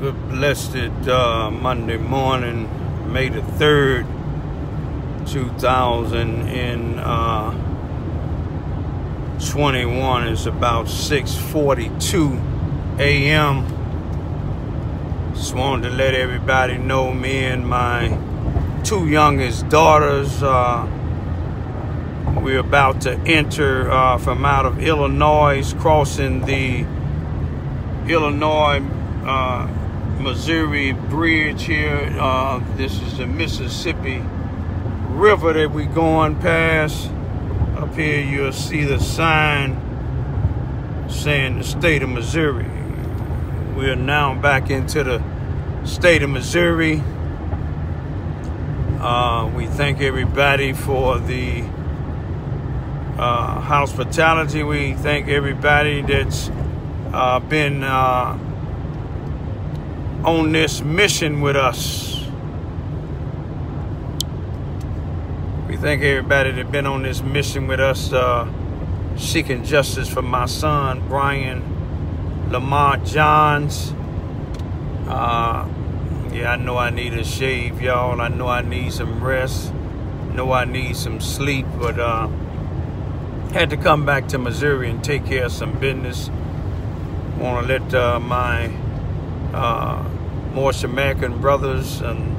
Good blessed uh, Monday morning, May the 3rd, 2021. It's about 6.42 a.m. Just wanted to let everybody know me and my two youngest daughters, uh, we're about to enter uh, from out of Illinois, crossing the Illinois uh, Missouri bridge here. Uh, this is the Mississippi River that we're going past. Up here, you'll see the sign saying the state of Missouri. We are now back into the state of Missouri. Uh, we thank everybody for the uh, hospitality. We thank everybody that's uh, been uh, on this mission with us. We thank everybody that been on this mission with us, uh, seeking justice for my son, Brian Lamont Johns. Uh, yeah, I know I need a shave, y'all. I know I need some rest. I know I need some sleep, but uh, had to come back to Missouri and take care of some business. Want to let uh, my uh, Moorish American brothers and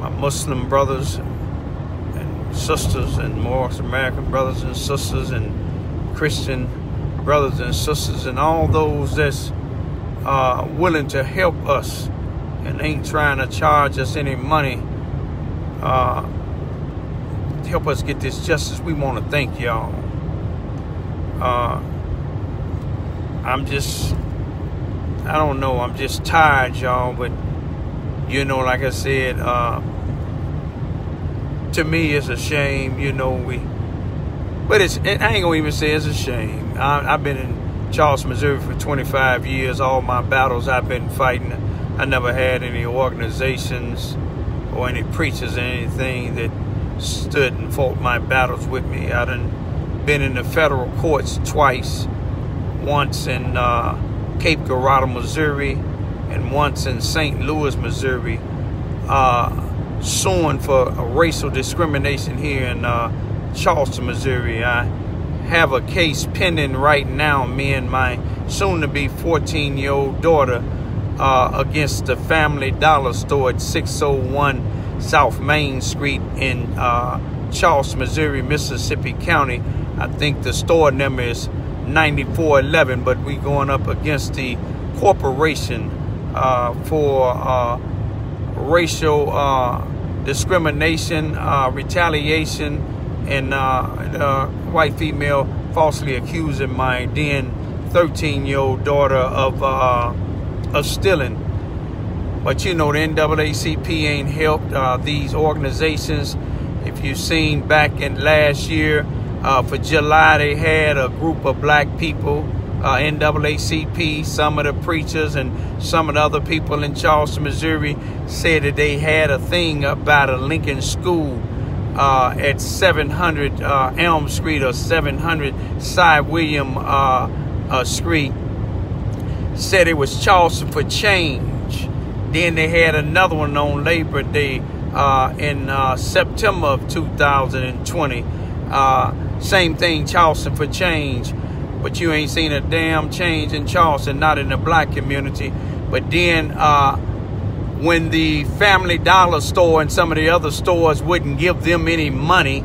my Muslim brothers and sisters and Moorish American brothers and sisters and Christian brothers and sisters and all those that's uh, willing to help us and ain't trying to charge us any money uh, help us get this justice. We want to thank y'all. Uh, I'm just I don't know. I'm just tired, y'all. But you know, like I said, uh, to me, it's a shame. You know, we. But it's. I ain't gonna even say it's a shame. I, I've been in Charleston, Missouri for 25 years. All my battles I've been fighting. I never had any organizations or any preachers or anything that stood and fought my battles with me. I done been in the federal courts twice. Once in. Uh, Cape Girardeau, Missouri, and once in St. Louis, Missouri, uh, suing for racial discrimination here in uh, Charleston, Missouri. I have a case pending right now, me and my soon-to-be 14-year-old daughter uh, against the Family Dollar Store at 601 South Main Street in uh, Charleston, Missouri, Mississippi County. I think the store number is 9411, but we going up against the corporation uh, for uh, racial uh, discrimination, uh, retaliation, and uh, white female falsely accusing my then 13-year-old daughter of uh, of stealing. But you know, the NAACP ain't helped these organizations. If you've seen back in last year, uh, for July, they had a group of black people, uh, NAACP, some of the preachers and some of the other people in Charleston, Missouri said that they had a thing about a Lincoln school uh, at 700 uh, Elm Street or 700 Cy William uh, uh, Street. Said it was Charleston for change. Then they had another one on Labor Day in September of 2020. Same thing, Charleston for change. But you ain't seen a damn change in Charleston, not in the black community. But then uh, when the Family Dollar store and some of the other stores wouldn't give them any money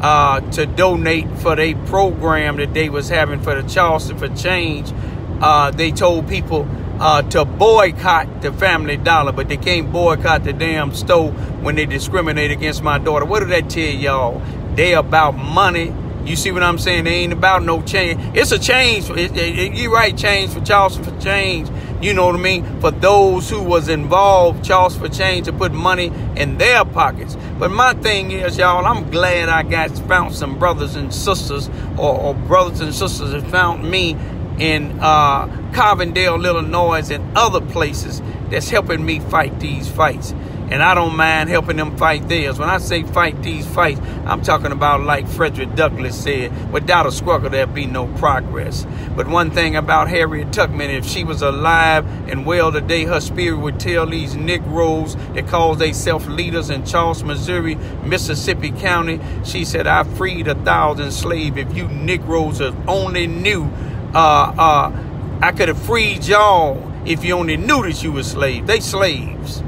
uh, to donate for their program that they was having for the Charleston for Change, uh, they told people uh, to boycott the Family Dollar, but they can't boycott the damn store when they discriminate against my daughter. What did that tell y'all? They about money you see what I'm saying? They ain't about no change. It's a change. It, it, you right, change for Charleston for change. You know what I mean? For those who was involved, Charleston for change to put money in their pockets. But my thing is, y'all, I'm glad I got found some brothers and sisters, or, or brothers and sisters that found me in uh, Carbondale, Illinois, and other places that's helping me fight these fights. And I don't mind helping them fight theirs. When I say fight these fights, I'm talking about like Frederick Douglass said, without a struggle, there'd be no progress. But one thing about Harriet Tubman, if she was alive and well today, her spirit would tell these Negroes that call themselves leaders in Charles, Missouri, Mississippi County, she said, I freed a thousand slaves. If you Negroes only knew, uh, uh, I could have freed y'all if you only knew that you were slaves. They slaves.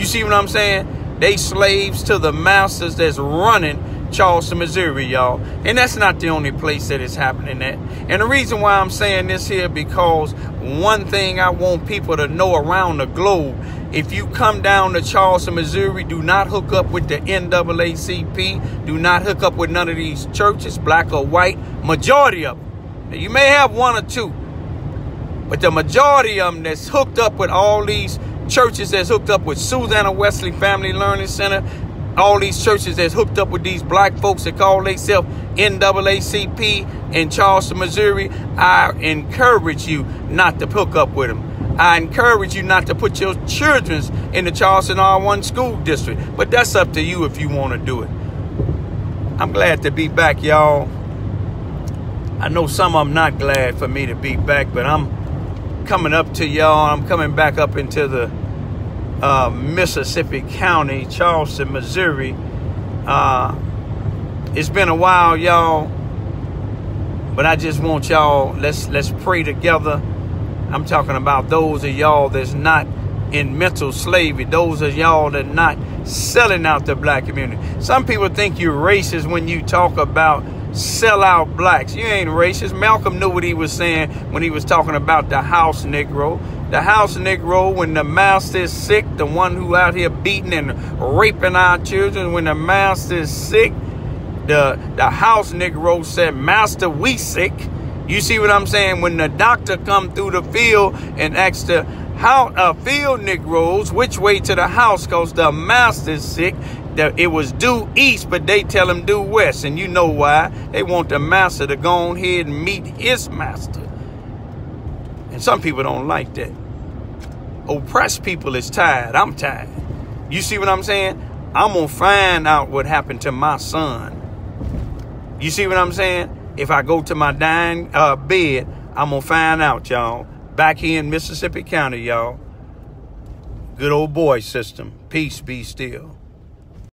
You see what I'm saying? They slaves to the masters that's running Charleston, Missouri, y'all. And that's not the only place that is happening at. And the reason why I'm saying this here, because one thing I want people to know around the globe, if you come down to Charleston, Missouri, do not hook up with the NAACP. Do not hook up with none of these churches, black or white. Majority of them. Now, you may have one or two, but the majority of them that's hooked up with all these churches that's hooked up with Susanna Wesley Family Learning Center, all these churches that's hooked up with these black folks that call themselves NAACP in Charleston, Missouri, I encourage you not to hook up with them. I encourage you not to put your children in the Charleston R1 school district. But that's up to you if you want to do it. I'm glad to be back, y'all. I know some them not glad for me to be back, but I'm coming up to y'all. I'm coming back up into the uh, Mississippi County, Charleston, Missouri. Uh, it's been a while, y'all, but I just want y'all. Let's let's pray together. I'm talking about those of y'all that's not in mental slavery. Those of y'all that not selling out the black community. Some people think you're racist when you talk about sell out blacks. You ain't racist. Malcolm knew what he was saying when he was talking about the house Negro the house Negro, when the master is sick, the one who out here beating and raping our children, when the master is sick, the, the house Negro said, Master, we sick. You see what I'm saying? When the doctor come through the field and asked the how uh, field Negroes which way to the house because the master's sick, the, it was due east, but they tell him due west. And you know why. They want the master to go on ahead and meet his master. And some people don't like that. Oppressed people is tired. I'm tired. You see what I'm saying? I'm going to find out what happened to my son. You see what I'm saying? If I go to my dying uh, bed, I'm going to find out, y'all. Back here in Mississippi County, y'all. Good old boy system. Peace be still.